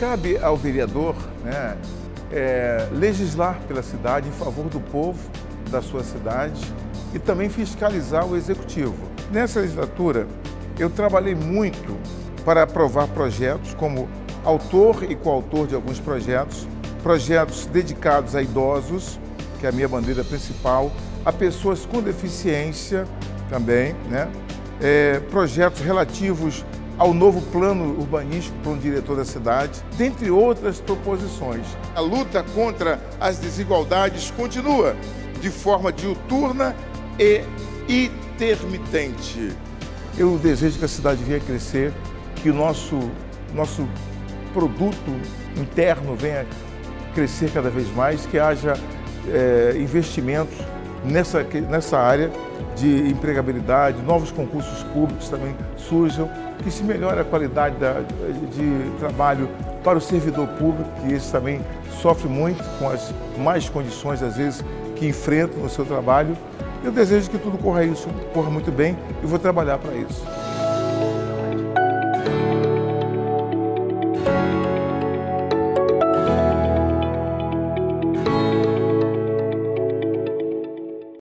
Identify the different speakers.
Speaker 1: cabe ao vereador né, é, legislar pela cidade em favor do povo da sua cidade e também fiscalizar o executivo. Nessa legislatura, eu trabalhei muito para aprovar projetos como autor e coautor de alguns projetos, projetos dedicados a idosos, que é a minha bandeira principal, a pessoas com deficiência também, né? É, projetos relativos ao novo plano urbanístico para o diretor da cidade, dentre outras proposições. A luta contra as desigualdades continua de forma diuturna e intermitente. Eu desejo que a cidade venha crescer, que o nosso, nosso produto interno venha crescer cada vez mais, que haja é, investimentos nessa, nessa área de empregabilidade, novos concursos públicos também surjam, que se melhore a qualidade da, de trabalho para o servidor público, que esse também sofre muito com as mais condições, às vezes, que enfrentam no seu trabalho. Eu desejo que tudo corra, isso, corra muito bem e vou trabalhar para isso.